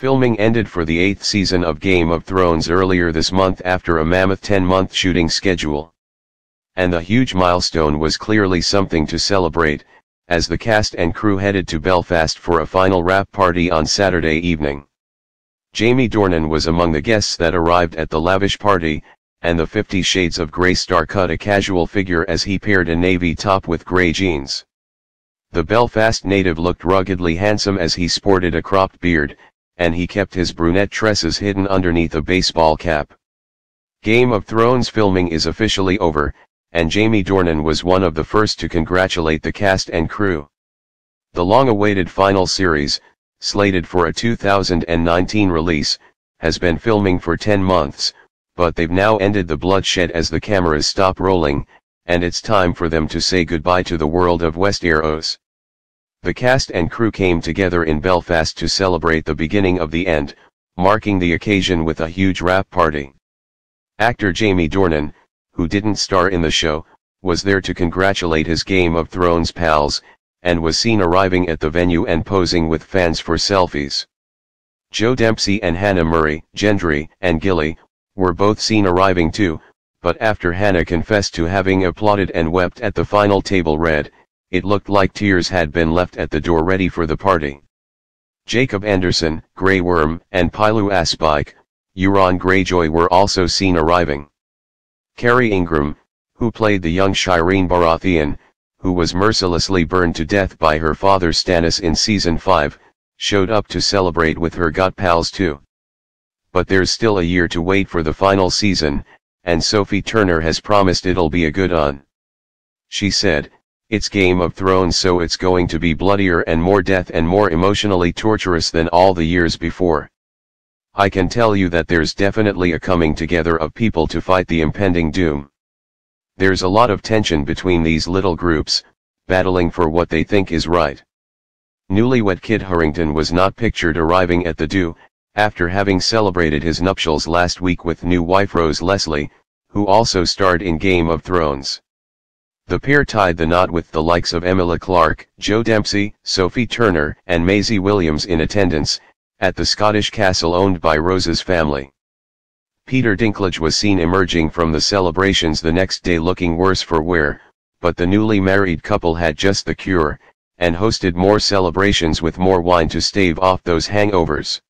Filming ended for the eighth season of Game of Thrones earlier this month after a mammoth 10-month shooting schedule. And the huge milestone was clearly something to celebrate, as the cast and crew headed to Belfast for a final wrap party on Saturday evening. Jamie Dornan was among the guests that arrived at the lavish party, and the Fifty Shades of Grey star cut a casual figure as he paired a navy top with grey jeans. The Belfast native looked ruggedly handsome as he sported a cropped beard, and he kept his brunette tresses hidden underneath a baseball cap. Game of Thrones filming is officially over, and Jamie Dornan was one of the first to congratulate the cast and crew. The long-awaited final series, slated for a 2019 release, has been filming for 10 months, but they've now ended the bloodshed as the cameras stop rolling, and it's time for them to say goodbye to the world of Westeros. The cast and crew came together in Belfast to celebrate the beginning of the end, marking the occasion with a huge wrap party. Actor Jamie Dornan, who didn't star in the show, was there to congratulate his Game of Thrones pals, and was seen arriving at the venue and posing with fans for selfies. Joe Dempsie and Hannah Murray, Gendry, and Gilly, were both seen arriving too, but after Hannah confessed to having applauded and wept at the final table read, it looked like tears had been left at the door ready for the party. Jacob Anderson, Grey Worm, and Pilou Asbæk, Euron Greyjoy were also seen arriving. Kerry Ingram, who played the young Shireen Baratheon, who was mercilessly burned to death by her father Stannis in season 5, showed up to celebrate with her gut pals too. But there's still a year to wait for the final season, and Sophie Turner has promised it'll be a good one. She said, it's Game of Thrones so it's going to be bloodier and more death and more emotionally torturous than all the years before. I can tell you that there's definitely a coming together of people to fight the impending doom. There's a lot of tension between these little groups, battling for what they think is right. Newlywed Kit Harington was not pictured arriving at the do, after having celebrated his nuptials last week with new wife Rose Leslie, who also starred in Game of Thrones. The pair tied the knot with the likes of Emilia Clarke, Joe Dempsie, Sophie Turner, and Maisie Williams in attendance, at the Scottish castle owned by Rose's family. Peter Dinklage was seen emerging from the celebrations the next day looking worse for wear, but the newly married couple had just the cure, and hosted more celebrations with more wine to stave off those hangovers.